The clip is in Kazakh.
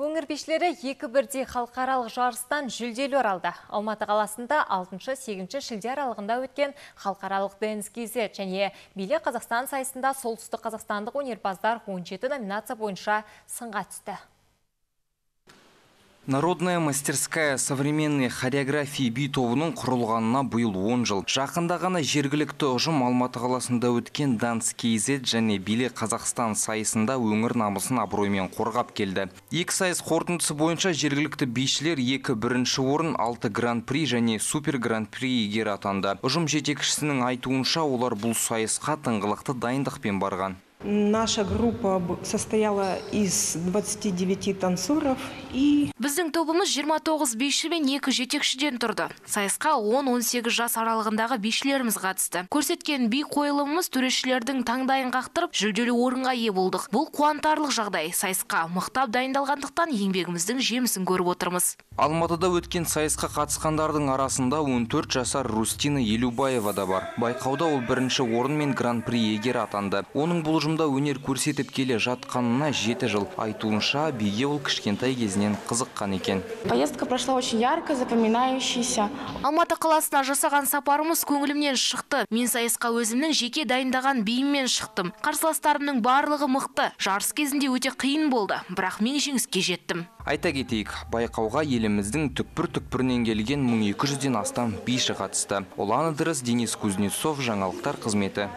Өңір бишілері екі бірдей халықаралық жарыстан жүлделі оралды. Алматы қаласында 6-8 шілде аралығында өткен халықаралық дэнс кезі және биле Қазақстан сайысында солтүстік қазақстандық өнерпаздар 17 номинация бойынша сынға түсті. Народная мастерская современной хореографии би тобының құрылғанына биыл 10 жыл. Жақында ғана жергілікті ұжым Алматы қаласында өткен данс кейзет және биле Қазақстан сайысында өңір намысын абыроймен қорғап келді. Екі сайыс қорытындысы бойынша жергілікті бишілер екі бірінші орын, алты гран-при және супер гран-при егер атанды. Ұжым жетекшісінің айтуынша олар бұл сайысқа тыңғылықты дайындықпен барған. Наша группа состояла из 29 танцоров и... Біздің тобымыз 29 биші мен 2 жетекшіден тұрды. Сайысқа 10-18 жас аралығындағы бишілеріміз қатысты. Көрсеткен би қойылымымыз төрешілердің таңдайын қақтырып, жүлделі орынға ие болдық. Бұл қуантарлық жағдай. Сайысқа мықтап дайындалғандықтан еңбегіміздің жемісін көріп отырмыз. Алматыда өткен сайысқа қатысқандардың арасында 14 жасар Рустина Елубаева да бар. Байқауда ол бірінші орын мен гран-при егер атанды. Оның бұл ұжымда өнер көрсетіп келе жатқанына жеті жыл. Айтуынша биге ол кішкентай кезінен қызыққан екен. Поездка прошла очень ярко запоминающийся алматы қаласына жасаған сапарымыз көңілімнен шықты. Мен сайысқа өзімнің жеке дайындаған биіммен шықтым. Қарсыластарымның барлығы мықты. Жарыс кезінде өте қиын болды бірақ мен жеңіске жеттім. Айта кетейік байқауға еліміздің түкпір түкпірінен келген 1200-ден астам биші қатысты. Ұлан ыдырыс денис кузнецов жаңалықтар қызметі.